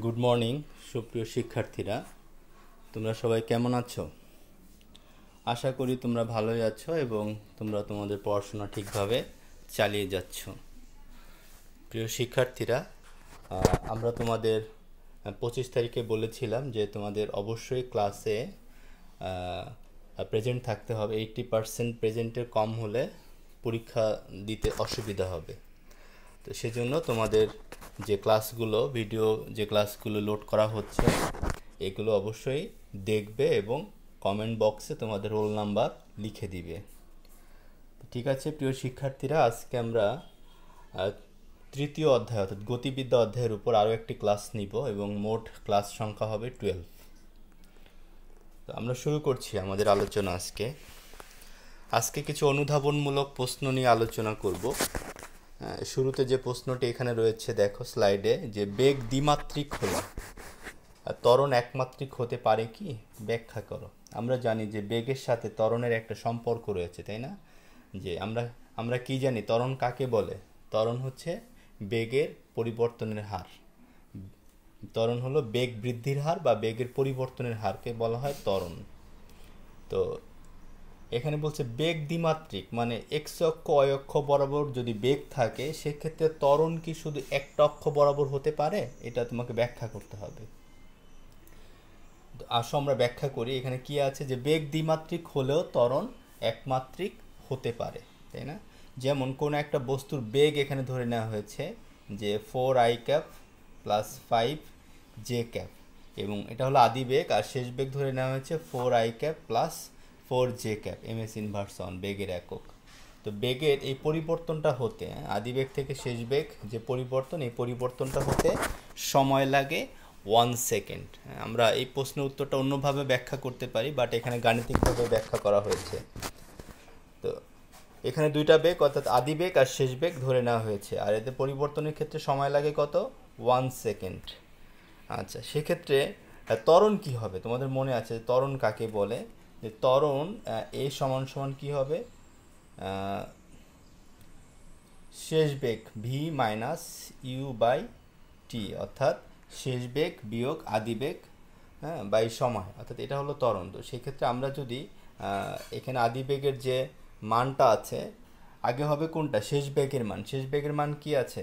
Good morning সুপ্রিয় শিক্ষার্থীরা। তোমরা সবাই কেমন আছো? আশা করি তোমরা ভালোই আছো এবং তোমরা তোমাদের পড়াশোনা ঠিকভাবে চালিয়ে যাচ্ছ। প্রিয় শিক্ষার্থীরা আমরা তোমাদের পঁচিশ তারিখে বলেছিলাম যে তোমাদের অবশ্যই ক্লাসে প্রেজেন্ট থাকতে হবে। এইটটি পার্সেন্ট প্রেজেন্টের কম হলে পরীক্ষা দিতে অসুবিধা হবে। তো সেজন্য তোমাদের যে ক্লাসগুলো, ভিডিও যে ক্লাসগুলো লোড করা হচ্ছে, এগুলো অবশ্যই দেখবে এবং কমেন্ট বক্সে তোমাদের রোল নাম্বার লিখে দিবে। ঠিক আছে, প্রিয় শিক্ষার্থীরা, আজকে আমরা তৃতীয় অধ্যায় অর্থাৎ গতিবিদ্যা অধ্যায়ের উপর আরও একটি ক্লাস নিব এবং মোট ক্লাস সংখ্যা হবে টুয়েলভ তো আমরা শুরু করছি আমাদের আলোচনা আজকে। আজকে কিছু অনুধাবনমূলক প্রশ্ন নিয়ে আলোচনা করব। শুরুতে যে প্রশ্নটি এখানে রয়েছে, দেখো স্লাইডে, যে বেগ দ্বিমাত্রিক হলো ত্বরণ একমাত্রিক হতে পারে কি? ব্যাখ্যা করো। আমরা জানি যে বেগের সাথে ত্বরণের একটা সম্পর্ক রয়েছে, তাই না? যে আমরা আমরা কি জানি? ত্বরণ কাকে বলে? ত্বরণ হচ্ছে বেগের পরিবর্তনের হার। ত্বরণ হলো বেগ বৃদ্ধির হার বা বেগের পরিবর্তনের হারকে বলা হয় ত্বরণ। তো এখানে বলছে বেগ দ্বিমাত্রিক মানে এক্স অক্ষ অয় অক্ষ বরাবর যদি বেগ থাকে, সেক্ষেত্রে ত্বরণ কি শুধু একটা অক্ষ বরাবর হতে পারে? এটা তোমাকে ব্যাখ্যা করতে হবে। আসো আমরা ব্যাখ্যা করি, এখানে কি আছে যে বেগ দ্বিমাত্রিক হলেও ত্বরণ একমাত্রিক হতে পারে, তাই না? যেমন কোনো একটা বস্তুর বেগ এখানে ধরে নেওয়া হয়েছে যে four I cap plus five J cap এবং এটা হলো আদি বেগ, আর শেষ বেগ ধরে নেওয়া হয়েছে four I cap plus four J cap M S inversion বেগের একক। তো বেগের এই পরিবর্তনটা হতে হ্যাঁ, আদি বেগ থেকে শেষ বেগ যে পরিবর্তন এই পরিবর্তনটা হতে সময় লাগে ওয়ান সেকেন্ড আমরা এই প্রশ্নের উত্তরটা অন্যভাবে ব্যাখ্যা করতে পারি বাট এখানে গাণিতিকভাবে ব্যাখ্যা করা হয়েছে। তো এখানে দুইটা বেগ অর্থাৎ আদি বেগ আর শেষ বেগ ধরে নেওয়া হয়েছে। আর এতে পরিবর্তনের ক্ষেত্রে সময় লাগে কত? ওয়ান সেকেন্ড আচ্ছা সেক্ষেত্রে ত্বরণ কি হবে? তোমাদের মনে আছে যে ত্বরণ কাকে বলে? যে ত্বরণ এ সমান সমান কি হবে? শেষ বেগ V minus U by T অর্থাৎ শেষ বেগ বিয়োগ আদি বেগ হ্যাঁ বাই সময়, অর্থাৎ এটা হলো ত্বরণ। তো সেক্ষেত্রে আমরা যদি এখানে আদি বেগের যে মানটা আছে, আগে হবে কোনটা? শেষ বেগের মান। শেষ বেগের মান কি আছে?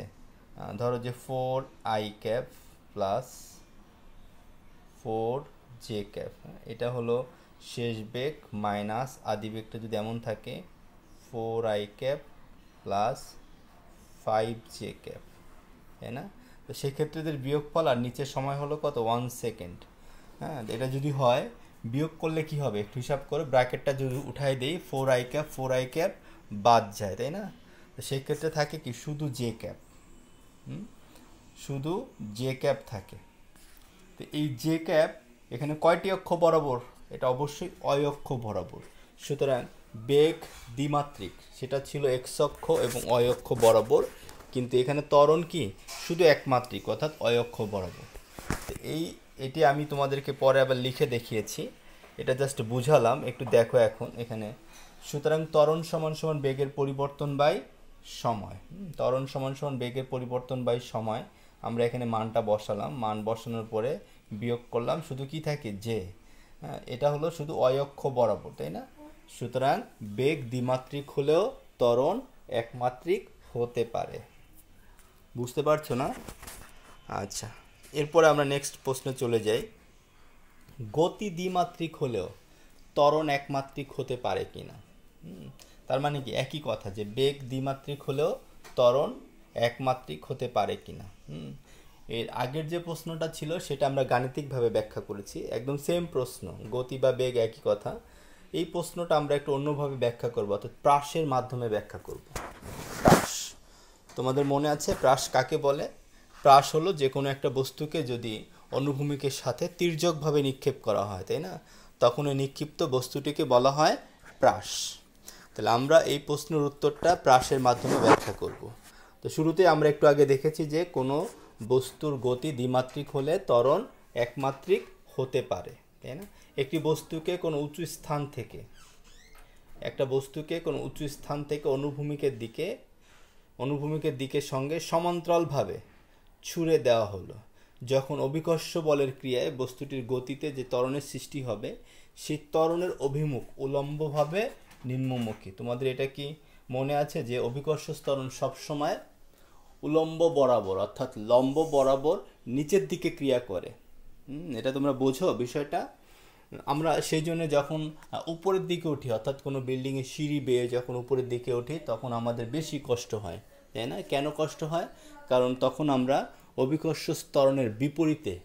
ধরো যে four I cap plus four J cap এটা হলো শেষ বেগ মাইনাস আদি বেগটা যদি এমন থাকে four I cap plus five J cap তাই না? তো সেক্ষেত্রে এদের বিয়োগফল আর নিচের সময় হলো কত? ওয়ান সেকেন্ড হ্যাঁ? এটা যদি হয়, বিয়োগ করলে কি হবে? একটু হিসাব করে ব্র্যাকেটটা যদি উঠাই দেই four I cap four I cap বাদ যায়, তাই না? তো সেক্ষেত্রে থাকে কি? শুধু জে ক্যাপ শুধু জে ক্যাপ থাকে। তো এই জে ক্যাপ এখানে কয়টি অক্ষ বরাবর? এটা অবশ্যই অয় অক্ষ বরাবর সুতরাং বেগ দ্বিমাত্রিক সেটা ছিল এক্স এবং অয় অক্ষ বরাবর কিন্তু এখানে ত্বরণ কি? শুধু একমাত্রিক অর্থাৎ অয় অক্ষ বরাবর তো এই এটি আমি তোমাদেরকে পরে আবার লিখে দেখিয়েছি। এটা জাস্ট বুঝালাম একটু দেখো এখন এখানে। সুতরাং ত্বরণ সমান সমান বেগের পরিবর্তন বাই সময়। হুম, ত্বরণ সমান সমান বেগের পরিবর্তন বাই সময়। আমরা এখানে মানটা বসালাম। মান বসানোর পরে বিয়োগ করলাম। শুধু কি থাকে? যে। হ্যাঁ, এটা হলো শুধু অয়ক্ষ বরাবর তাই না? সুতরাং বেগ দ্বিমাত্রিক হলেও ত্বরণ একমাত্রিক হতে পারে। বুঝতে পারছ না? আচ্ছা এরপরে আমরা নেক্সট প্রশ্নে চলে যাই। গতি দ্বিমাত্রিক হলেও ত্বরণ একমাত্রিক হতে পারে কি না তার মানে কি? একই কথা যে বেগ দ্বিমাত্রিক হলেও ত্বরণ একমাত্রিক হতে পারে কি না এর আগের যে প্রশ্নটা ছিল, সেটা আমরা গাণিতিকভাবে ব্যাখ্যা করেছি। একদম সেম প্রশ্ন, গতি বা বেগ একই কথা। এই প্রশ্নটা আমরা একটু অন্যভাবে ব্যাখ্যা করব, অর্থাৎ প্রাসের মাধ্যমে ব্যাখ্যা করব। প্রাস, তোমাদের মনে আছে প্রাস কাকে বলে? প্রাস হলো যে কোনো একটা বস্তুকে যদি অনুভূমিকের সাথে তির্যকভাবে নিক্ষেপ করা হয়, তাই না? তখন ওই নিক্ষিপ্ত বস্তুটিকে বলা হয় প্রাস। তাহলে আমরা এই প্রশ্নের উত্তরটা প্রাসের মাধ্যমে ব্যাখ্যা করব। তো শুরুতে আমরা একটু আগে দেখেছি যে কোনো বস্তুর গতি দ্বিমাত্রিক হলে ত্বরণ একমাত্রিক হতে পারে, তাই না? একটি বস্তুকে কোনো উঁচু স্থান থেকে, একটা বস্তুকে কোনো উঁচু স্থান থেকে অনুভূমিকের দিকে, অনুভূমিকের দিকের সঙ্গে সমান্তরালভাবে ছুঁড়ে দেওয়া হলো। যখন অভিকর্ষ বলের ক্রিয়ায় বস্তুটির গতিতে যে ত্বরণের সৃষ্টি হবে সেই ত্বরণের অভিমুখ উলম্বভাবে নিম্নমুখী। তোমাদের এটা কি মনে আছে যে অভিকর্ষ ত্বরণ সবসময় উলম্ব বরাবর, অর্থাৎ লম্ব বরাবর নিচের দিকে ক্রিয়া করে। এটা তোমরা বোঝো বিষয়টা। আমরা সেই জন্য যখন উপরের দিকে উঠি, অর্থাৎ কোনো বিল্ডিংয়ে সিঁড়ি বেয়ে যখন উপরের দিকে উঠি, তখন আমাদের বেশি কষ্ট হয়। তাই না? কেন কষ্ট হয়? কারণ তখন আমরা অভিকর্ষ স্তরণের বিপরীতে,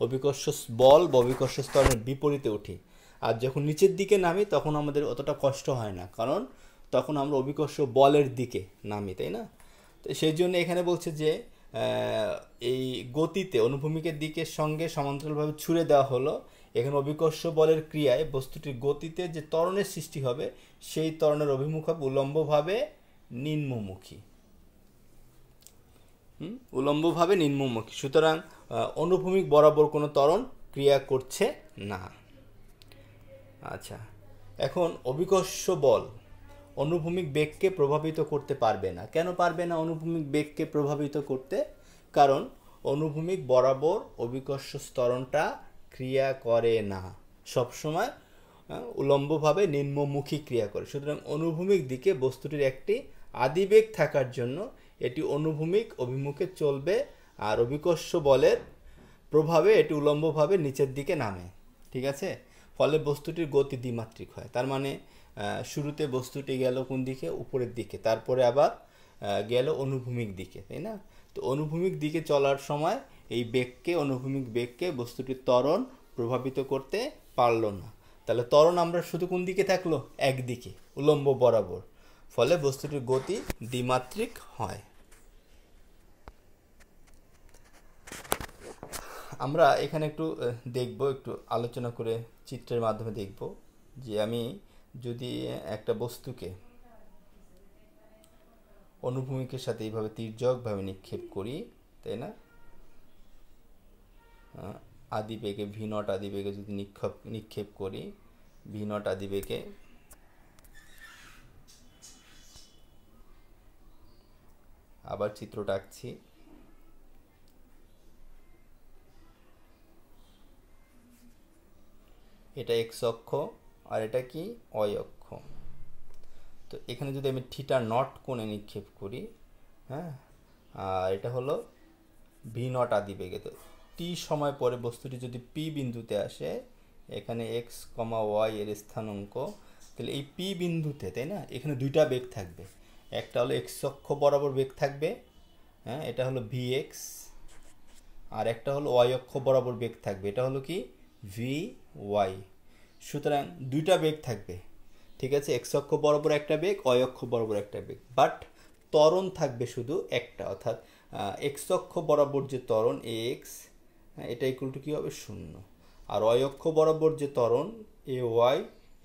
অভিকর্ষ বল বা অভিকর্ষ স্তরণের বিপরীতে উঠি। আর যখন নিচের দিকে নামি, তখন আমাদের অতটা কষ্ট হয় না। কারণ তখন আমরা অভিকর্ষ বলের দিকে নামি, তাই না? তো সেই জন্য এখানে বলছে যে এই গতিতে, অনুভূমিকের দিকের সঙ্গে সমান্তরালভাবে ছুড়ে দেওয়া হলো। এখানে অভিকর্ষ বলের ক্রিয়ায় বস্তুটির গতিতে যে ত্বরণের সৃষ্টি হবে, সেই ত্বরণের অভিমুখ হবে উলম্বভাবে নিম্নমুখী। উলম্বভাবে নিম্নমুখী। সুতরাং অনুভূমিক বরাবর কোনো ত্বরণ ক্রিয়া করছে না। আচ্ছা এখন অভিকর্ষ বল। অনুভূমিক বেগকে প্রভাবিত করতে পারবে না। কেন পারবে না অনুভূমিক বেগকে প্রভাবিত করতে? কারণ অনুভূমিক বরাবর অভিকর্ষ স্তরণটা ক্রিয়া করে না। সবসময় উলম্বভাবে নিম্নমুখী ক্রিয়া করে। সুতরাং অনুভূমিক দিকে বস্তুটির একটি আদিবেগ থাকার জন্য এটি অনুভূমিক অভিমুখে চলবে আর অভিকর্ষ বলের প্রভাবে এটি উলম্বভাবে নিচের দিকে নামে। ঠিক আছে? ফলে বস্তুটির গতি দ্বিমাত্রিক হয়। তার মানে শুরুতে বস্তুটি গেল কোন দিকে? উপরের দিকে। তারপরে আবার গেল অনুভূমিক দিকে, তাই না? তো অনুভূমিক দিকে চলার সময় এই বেগকে, অনুভূমিক বেগকে বস্তুটির ত্বরণ প্রভাবিত করতে পারল না। তাহলে ত্বরণ আমরা শুধু কোন দিকে থাকল? একদিকে, উলম্ব বরাবর। ফলে বস্তুটির গতি দ্বিমাত্রিক হয়। আমরা এখানে একটু দেখব, একটু আলোচনা করে চিত্রের মাধ্যমে দেখব যে আমি যদি একটা বস্তুকে অনুভূমিকের সাথে এইভাবে তির্যকভাবে নিক্ষেপ করি, তাই না? আদি বেগে ভি নট আদি বেগে যদি নিক্ষেপ নিক্ষেপ করি, ভি নট আদি বেগে আবার চিত্রটা আঁকছি এটা এক্স অক্ষ। আর এটা কি? অয় তো এখানে যদি আমি থিটা নট কোণে নিক্ষেপ করি হ্যাঁ আর এটা হলো ভি নট আদি বেগে তো টি সময় পরে বস্তুটি যদি পি বিন্দুতে আসে, এখানে এক্স কমা ওয়াই এর স্থানাঙ্ক, তাহলে এই পি বিন্দুতে, তাই না? এখানে দুইটা বেগ থাকবে। একটা হলো এক্স অক্ষ বরাবর বেগ থাকবে হ্যাঁ এটা হলো ভি এক্স আর একটা হলো ওয়াই অক্ষ বরাবর বেগ থাকবে। এটা হলো কি? ভি ওয়াই সুতরাং দুইটা বেগ থাকবে, ঠিক আছে? এক্স অক্ষ বরাবর একটা বেগ, ওয়াই অক্ষ বরাবর একটা বেগ। বাট ত্বরণ থাকবে শুধু একটা, অর্থাৎ এক্স অক্ষ বরাবর যে ত্বরণ এক্স এটা ইকুয়াল টু কী হবে? শূন্য। আর ওয়াই অক্ষ বরাবর যে ত্বরণ, এ ওয়াই,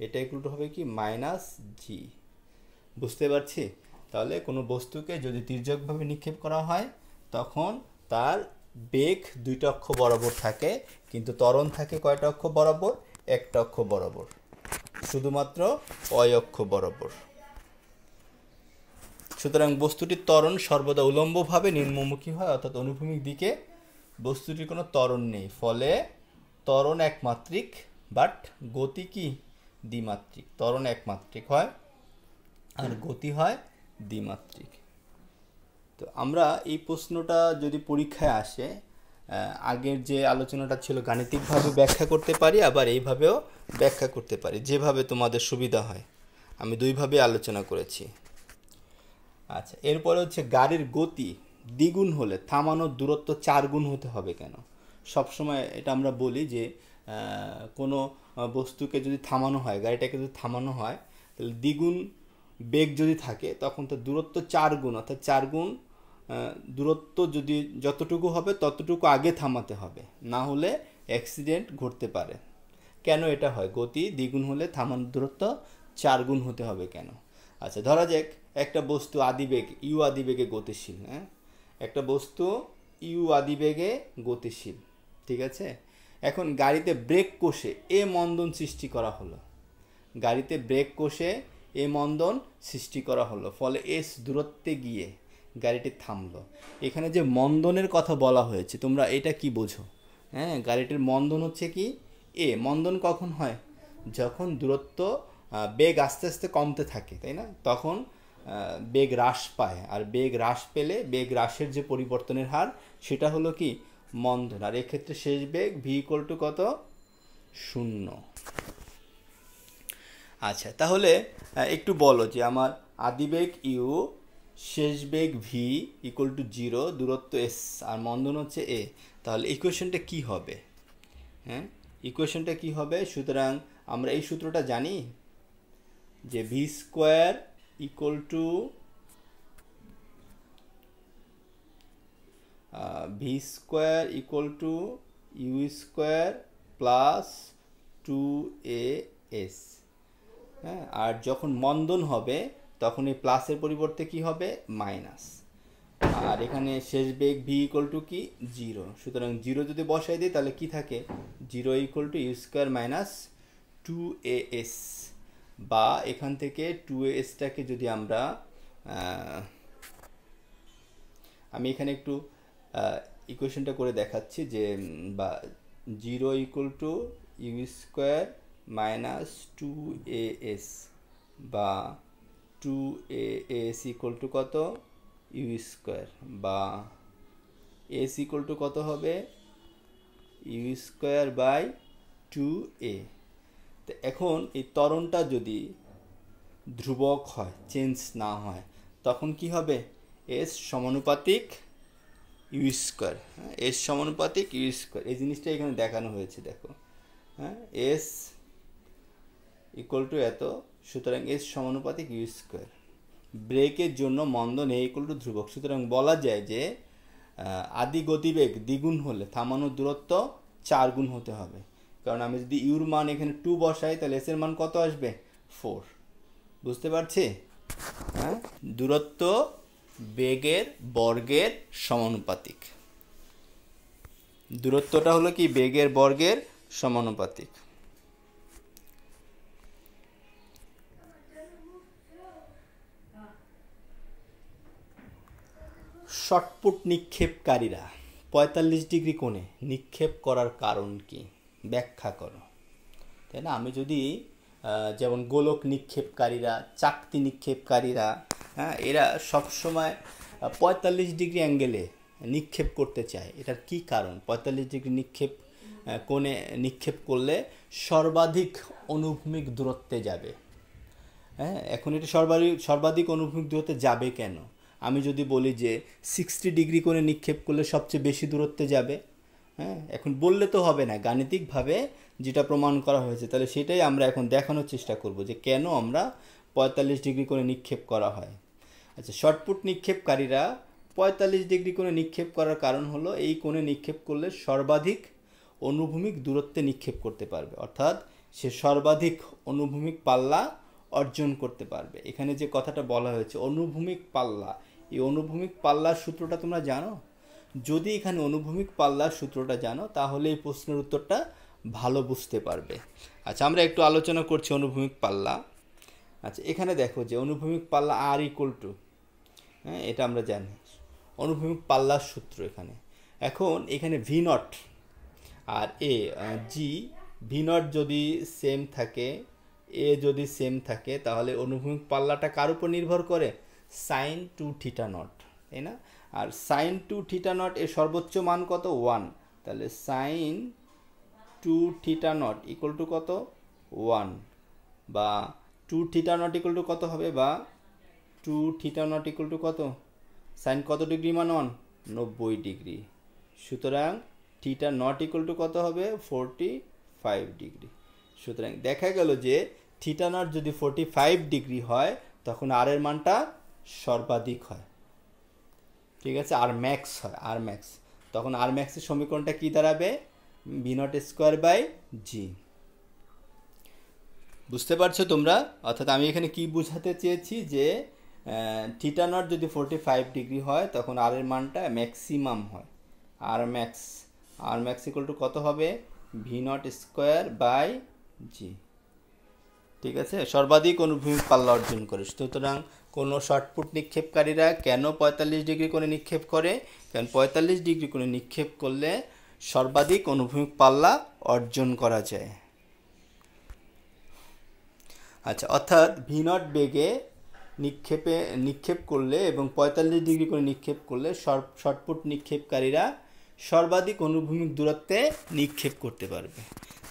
এটা ইকুয়াল টু হবে কি? Minus G. বুঝতে পারছি? তাহলে কোনো বস্তুকে যদি তির্যকভাবে নিক্ষেপ করা হয়, তখন তার বেগ দুইটা অক্ষ বরাবর থাকে, কিন্তু ত্বরণ থাকে কয়টা অক্ষ বরাবর? একটা অক্ষ বরাবর, শুধুমাত্র অয় অক্ষ বরাবর। সুতরাং বস্তুটির ত্বরণ সর্বদা উলম্বভাবে নিম্নমুখী হয়, অর্থাৎ অনুভূমিক দিকে বস্তুটির কোনো ত্বরণ নেই, ফলে ত্বরণ একমাত্রিক বাট গতি কি? দ্বিমাত্রিক। ত্বরণ একমাত্রিক হয় আর গতি হয় দ্বিমাত্রিক। তো আমরা এই প্রশ্নটা যদি পরীক্ষায় আসে আগের যে আলোচনাটা ছিল, গাণিতিকভাবে ব্যাখ্যা করতে পারি, আবার এইভাবেও ব্যাখ্যা করতে পারি, যেভাবে তোমাদের সুবিধা হয়। আমি দুইভাবে আলোচনা করেছি। আচ্ছা এরপরে হচ্ছে গাড়ির গতি দ্বিগুণ হলে থামানোর দূরত্ব চার গুণ হতে হবে কেন? সবসময় এটা আমরা বলি যে কোনো বস্তুকে যদি থামানো হয়, গাড়িটাকে যদি থামানো হয়, তাহলে দ্বিগুণ বেগ যদি থাকে, তখন তো দূরত্ব চার গুণ, অর্থাৎ চার গুণ দূরত্ব যদি যতটুকু হবে, ততটুকু আগে থামাতে হবে। না হলে অ্যাক্সিডেন্ট ঘটতে পারে। কেন এটা হয়? গতি দ্বিগুণ হলে থামানোর দূরত্ব চার গুণ হতে হবে কেন? আচ্ছা ধরা যাক একটা বস্তু আদিবেগ, ইউ আদিবেগে গতিশীল হ্যাঁ? একটা বস্তু ইউ আদিবেগে গতিশীল, ঠিক আছে? এখন গাড়িতে ব্রেক কষে এ মন্দন সৃষ্টি করা হলো। গাড়িতে ব্রেক কষে এ মন্দন সৃষ্টি করা হলো। ফলে এস দূরত্বে গিয়ে গাড়িটি থামলো। এখানে যে মন্দনের কথা বলা হয়েছে, তোমরা এটা কি বোঝো? হ্যাঁ গাড়িটির মন্দন হচ্ছে কি? এ, মন্দন কখন হয়? যখন দূরত্ব বেগ আস্তে আস্তে কমতে থাকে, তাই না? তখন বেগ হ্রাস পায়, আর বেগ হ্রাস পেলে বেগ হ্রাসের যে পরিবর্তনের হার, সেটা হলো কি? মন্দন। আর এক্ষেত্রে শেষ বেগ ভি টু কত? শূন্য। আচ্ছা তাহলে একটু বলো যে আমার আদিবেগ ইউ শেষ বেগ ভি ইকুয়াল টু জিরো দূরত্ব এস আর মন্দন হচ্ছে এ তাহলে ইকুয়েশনটা কি হবে? হ্যাঁ? ইকুয়েশনটা কি হবে? সুতরাং আমরা এই সূত্রটা জানি যে V square equal to V square equal to U square plus two A S হ্যাঁ? আর যখন মন্দন হবে তখন এই প্লাসের পরিবর্তে কি হবে? মাইনাস আর এখানে শেষ বেগ ভি ইকুয়াল টু কি? জিরো সুতরাং জিরো যদি বসাই দিই, তাহলে কি থাকে? Zero equal to U square minus two A S বা এখান থেকে টু এসটাকে যদি আমরা আমি এখানে একটু ইকুয়েশনটা করে দেখাচ্ছি যে বা zero equal to U square minus two A S বা two A S equal to কত? ইউ স্কোয়ার বা এস ইকুয়াল টু কত হবে? U square by two A তো এখন এই ত্বরণটা যদি ধ্রুবক হয় চেঞ্জ না হয়, তখন কি হবে? এস সমানুপাতিক ইউ স্কোয়ার হ্যাঁ এস সমানুপাতিক ইউ স্কোয়ার এই জিনিসটা এখানে দেখানো হয়েছে, দেখো। হ্যাঁ এস ইকুয়াল টু এত? সুতরাং এস সমানুপাতিক ইউ স্কোয়ার ব্রেকের জন্য মন্দন এ ইকুয়াল টু ধ্রুবক। সুতরাং বলা যায় যে আদি গতিবেগ দ্বিগুণ হলে থামানোর দূরত্ব চার গুণ হতে হবে। কারণ আমি যদি ইউর মান এখানে টু বসাই, তাহলে এসের মান কত আসবে? ফোর বুঝতে পারছি? হ্যাঁ? দূরত্ব বেগের বর্গের সমানুপাতিক। দূরত্বটা হলো কি? বেগের বর্গের সমানুপাতিক। শটপুট নিক্ষেপকারীরা পঁয়তাল্লিশ ডিগ্রি কোণে নিক্ষেপ করার কারণ কি? ব্যাখ্যা করো। তাই না? আমি যদি যেমন গোলক নিক্ষেপকারীরা, চাকতি নিক্ষেপকারীরা হ্যাঁ এরা সবসময় পঁয়তাল্লিশ ডিগ্রি অ্যাঙ্গেলে নিক্ষেপ করতে চায়, এটার কি কারণ? পঁয়তাল্লিশ ডিগ্রি নিক্ষেপ কোণে নিক্ষেপ করলে সর্বাধিক অনুভূমিক দূরত্বে যাবে। হ্যাঁ এখন এটা সর্বাধিক সর্বাধিক অনুভূমিক দূরত্বে যাবে কেন? আমি যদি বলি যে সিক্সটি ডিগ্রি করে নিক্ষেপ করলে সবচেয়ে বেশি দূরত্বে যাবে হ্যাঁ? এখন বললে তো হবে না, গাণিতিকভাবে যেটা প্রমাণ করা হয়েছে, তাহলে সেটাই আমরা এখন দেখানোর চেষ্টা করব যে কেন আমরা পঁয়তাল্লিশ ডিগ্রি করে নিক্ষেপ করা হয়। আচ্ছা শর্টপুট নিক্ষেপকারীরা পঁয়তাল্লিশ ডিগ্রি করে নিক্ষেপ করার কারণ হলো এই কোণে নিক্ষেপ করলে সর্বাধিক অনুভূমিক দূরত্বে নিক্ষেপ করতে পারবে, অর্থাৎ সে সর্বাধিক অনুভূমিক পাল্লা অর্জন করতে পারবে। এখানে যে কথাটা বলা হয়েছে, অনুভূমিক পাল্লা এই অনুভূমিক পাল্লার সূত্রটা তোমরা জানো? যদি এখানে অনুভূমিক পাল্লার সূত্রটা জানো, তাহলে এই প্রশ্নের উত্তরটা ভালো বুঝতে পারবে। আচ্ছা আমরা একটু আলোচনা করছি অনুভূমিক পাল্লা। আচ্ছা এখানে দেখো যে অনুভূমিক পাল্লা আর ইকুয়াল টু হ্যাঁ এটা আমরা জানি। অনুভূমিক পাল্লার সূত্র এখানে। এখন এখানে ভি নট আর এ জি ভি নট যদি সেম থাকে এ যদি সেম থাকে, তাহলে অনুভূমিক পাল্লাটা কার উপর নির্ভর করে? সাইন টু থিটা নট তাই না? আর সাইন টু থিটা নট এর সর্বোচ্চ মান কত? ওয়ান তাহলে sine two theta naught equal to কত? ওয়ান বা two theta naught equal to কত হবে? বা two theta naught equal to কত? সাইন কত ডিগ্রি মান? ওয়ান নব্বই ডিগ্রি সুতরাং থিটা নট ইকুয়াল টু কত হবে? ফোরটি ফাইভ ডিগ্রি সুতরাং দেখা গেল যে থিটা নট যদি ফোরটি ফাইভ ডিগ্রি হয়, তখন আর এর মানটা সর্বাধিক হয়। ঠিক আছে? আর ম্যাক্স হয় আর ম্যাক্স তখন আর ম্যাক্সের সমীকরণটা কি দাঁড়াবে? V naught square by G বুঝতে পারছ তোমরা? অর্থাৎ আমি এখানে কি বোঝাতে চেয়েছি যে থিটা নট যদি ফোরটি ফাইভ ডিগ্রি হয়, তখন আর এর মানটা ম্যাক্সিমাম হয়। R max R max equal to কত হবে? V naught square by G ঠিক আছে? সর্বাধিক অনুভূমিক পাল্লা অর্জন করে সুতরাং কোনো শর্টপুট নিক্ষেপকারীরা কেন পঁয়তাল্লিশ ডিগ্রি কোণে নিক্ষেপ করে? কারণ পঁয়তাল্লিশ ডিগ্রি কোণে নিক্ষেপ করলে সর্বাধিক অনুভূমিক পাল্লা অর্জন করা যায়। আচ্ছা অর্থাৎ ভি নট বেগে নিক্ষেপে, নিক্ষেপ করলে এবং পঁয়তাল্লিশ ডিগ্রি করে নিক্ষেপ করলে শর্টপুট নিক্ষেপকারীরা সর্বাধিক অনুভূমিক দূরত্বে নিক্ষেপ করতে পারবে।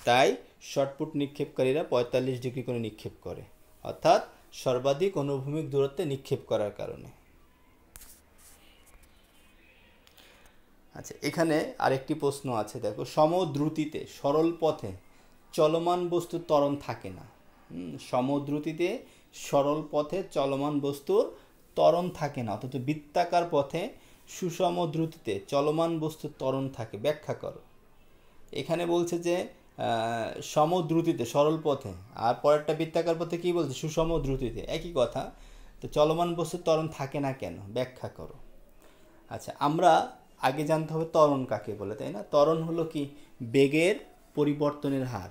তাই শর্টপুট নিক্ষেপকারীরা পঁয়তাল্লিশ ডিগ্রি করে নিক্ষেপ করে। অর্থাৎ সর্বাধিক অনুভূমিক দূরত্বে নিক্ষেপ করার কারণে। আচ্ছা এখানে আরেকটি প্রশ্ন আছে, দেখো, সমদ্রুতিতে, সরল পথে চলমান বস্তুর ত্বরণ থাকে না। সমদ্রুতিতে, সরল পথে চলমান বস্তুর ত্বরণ থাকে না, অথচ বৃত্তাকার পথে সুষম দ্রুতিতে চলমান বস্তুর ত্বরণ থাকে। ব্যাখ্যা করো। এখানে বলছে যে সমদ্রুতিতে, সরল পথে। আর পরেরটা বৃত্তাকার পথে কি বলছে? সুষম দ্রুতিতে একই কথা। তো চলমান বস্তুর ত্বরণ থাকে না কেন? ব্যাখ্যা করো। আচ্ছা আমরা আগে জানতে হবে ত্বরণ কাকে বলে, তাই না? ত্বরণ হলো কি? বেগের পরিবর্তনের হার।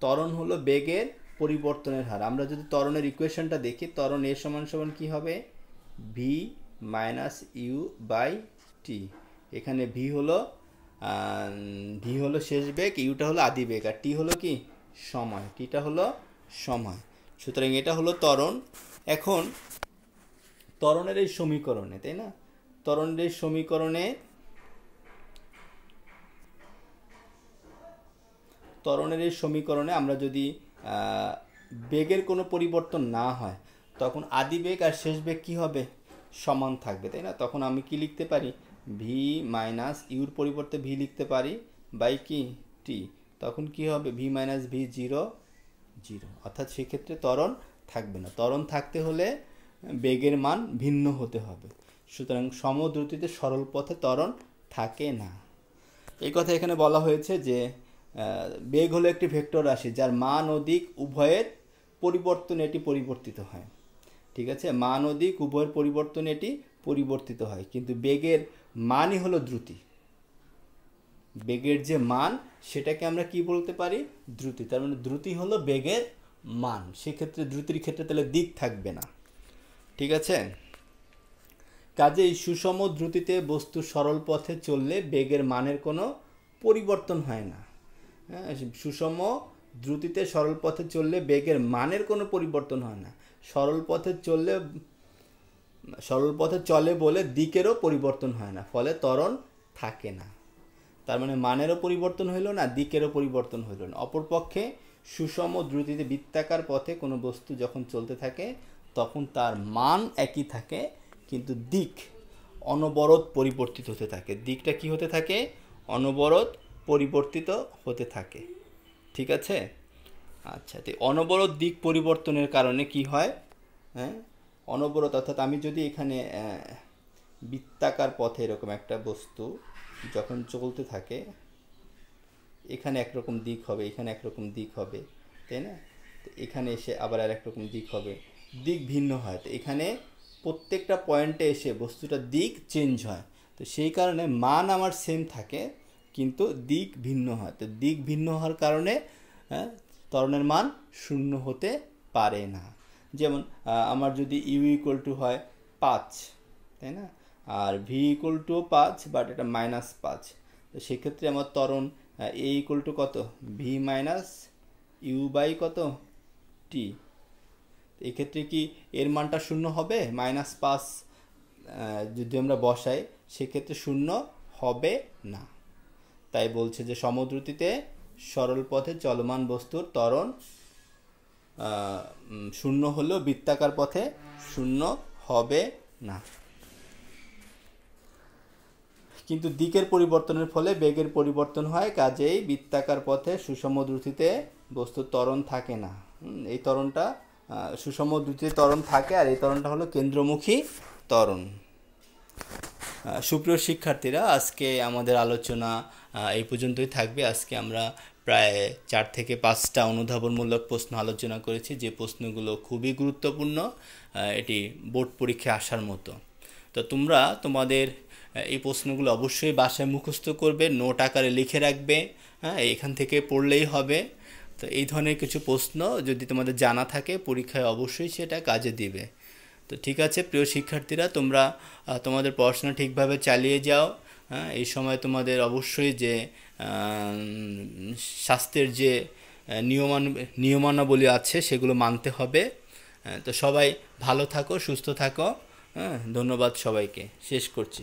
ত্বরণ হলো বেগের পরিবর্তনের হার। আমরা যদি ত্বরণের ইকুয়েশনটা দেখি, ত্বরণ এ সমান সমান কী হবে? V minus U by T. এখানে ভি হলো ভি হলো শেষ বেগ ইউটা হলো আদি বেগ, আর টি হলো কি? সময়। টিটা হলো সময়। সুতরাং এটা হলো ত্বরণ। এখন ত্বরণের এই সমীকরণে, তাই না? ত্বরণের এই সমীকরণে ত্বরণের এই সমীকরণে আমরা যদি বেগের কোনো পরিবর্তন না হয়, তখন আদি বেগ আর শেষ বেগ কী হবে? সমান থাকবে, তাই না? তখন আমি কি লিখতে পারি? ভি মাইনাস ইউর পরিবর্তে ভি লিখতে পারি বাই কি টি তখন কি হবে? V minus V zero zero অর্থাৎ সেক্ষেত্রে ত্বরণ থাকবে না। ত্বরণ থাকতে হলে বেগের মান ভিন্ন হতে হবে। সুতরাং সমদ্রুতিতে সরল পথে ত্বরণ থাকে না। এই কথা এখানে বলা হয়েছে যে বেগ হলো একটি ভেক্টর রাশি, যার মান ও দিক উভয়ের পরিবর্তনে এটি পরিবর্তিত হয়। ঠিক আছে? মান ও দিক উভয়ের পরিবর্তনে এটি পরিবর্তিত হয়। কিন্তু বেগের মানই হলো দ্রুতি। বেগের যে মান, সেটাকে আমরা কি বলতে পারি? দ্রুতি। তার মানে দ্রুতি হলো বেগের মান। সেক্ষেত্রে দ্রুতির ক্ষেত্রে তাহলে দিক থাকবে না। ঠিক আছে? কাজেই সুষম দ্রুতিতে বস্তু সরল পথে চললে বেগের মানের কোনো পরিবর্তন হয় না। হ্যাঁ সুষম দ্রুতিতে সরল পথে চললে বেগের মানের কোনো পরিবর্তন হয় না। সরল পথে চললে সরল পথে চলে বলে দিকেরও পরিবর্তন হয় না, ফলে ত্বরণ থাকে না। তার মানে মানেরও পরিবর্তন হইল না, দিকেরও পরিবর্তন হইল না। অপরপক্ষে সুষম দ্রুতিতে বৃত্তাকার পথে কোনো বস্তু যখন চলতে থাকে, তখন তার মান একই থাকে, কিন্তু দিক অনবরত পরিবর্তিত হতে থাকে। দিকটা কি হতে থাকে? অনবরত পরিবর্তিত হতে থাকে। ঠিক আছে? আচ্ছা তো অনবরত দিক পরিবর্তনের কারণে কি হয়? হ্যাঁ? অনবরত, অর্থাৎ আমি যদি এখানে বৃত্তাকার পথে এরকম একটা বস্তু যখন চলতে থাকে, এখানে একরকম দিক হবে, এখানে একরকম দিক হবে, তাই না? তো এখানে এসে আবার আর একরকম দিক হবে। দিক ভিন্ন হয়, তো এখানে প্রত্যেকটা পয়েন্টে এসে বস্তুটার দিক চেঞ্জ হয়। তো সেই কারণে মান আমার সেম থাকে, কিন্তু দিক ভিন্ন হয়। তো দিক ভিন্ন হওয়ার কারণে ত্বরণের মান শূন্য হতে পারে না। যেমন আমার যদি ইউ ইকুয়াল টু হয় পাঁচ, তাই না? আর ভি ইকুয়াল টু পাঁচ বাট এটা মাইনাস পাঁচ। তো সেক্ষেত্রে আমার তরণ এ ইকুয়াল টু কত? ভি মাইনাস ইউ বাই কত? টি এক্ষেত্রে কি এর মানটা শূন্য হবে? মাইনাস পাঁচ যদি আমরা বসাই, সেক্ষেত্রে শূন্য হবে না। তাই বলছে যে সমদ্রুতিতে সরল পথে চলমান বস্তুর ত্বরণ শূন্য হলেও বৃত্তাকার পথে শূন্য হবে না। কিন্তু দিকের পরিবর্তনের ফলে বেগের পরিবর্তন হয়, কাজেই বৃত্তাকার পথে সুষম দ্রুতিতে বস্তুর ত্বরণ থাকে না। এই ত্বরণটা সুষম দ্রুতিতে ত্বরণ থাকে আর এই ত্বরণটা হলো কেন্দ্রমুখী ত্বরণ। সুপ্রিয় শিক্ষার্থীরা, আজকে আমাদের আলোচনা এই পর্যন্তই থাকবে। আজকে আমরা প্রায় চার থেকে পাঁচটা অনুধাবনমূলক প্রশ্ন আলোচনা করেছি। যে প্রশ্নগুলো খুবই গুরুত্বপূর্ণ এটি বোর্ড পরীক্ষায় আসার মতো। তো তোমরা তোমাদের এই প্রশ্নগুলো অবশ্যই বাসায় মুখস্থ করবে, নোট আকারে লিখে রাখবে হ্যাঁ এখান থেকে পড়লেই হবে। তো এই ধরনের কিছু প্রশ্ন যদি তোমাদের জানা থাকে, পরীক্ষায় অবশ্যই সেটা কাজে দিবে। তো ঠিক আছে, প্রিয় শিক্ষার্থীরা, তোমরা তোমাদের পড়াশোনা ঠিকভাবে চালিয়ে যাও। হ্যাঁ এই সময় তোমাদের অবশ্যই যে স্বাস্থ্যের যে নিয়মান নিয়মানাবলী আছে, সেগুলো মানতে হবে। তো সবাই ভালো থাকো, সুস্থ থাকো। হ্যাঁ ধন্যবাদ সবাইকে। শেষ করছি।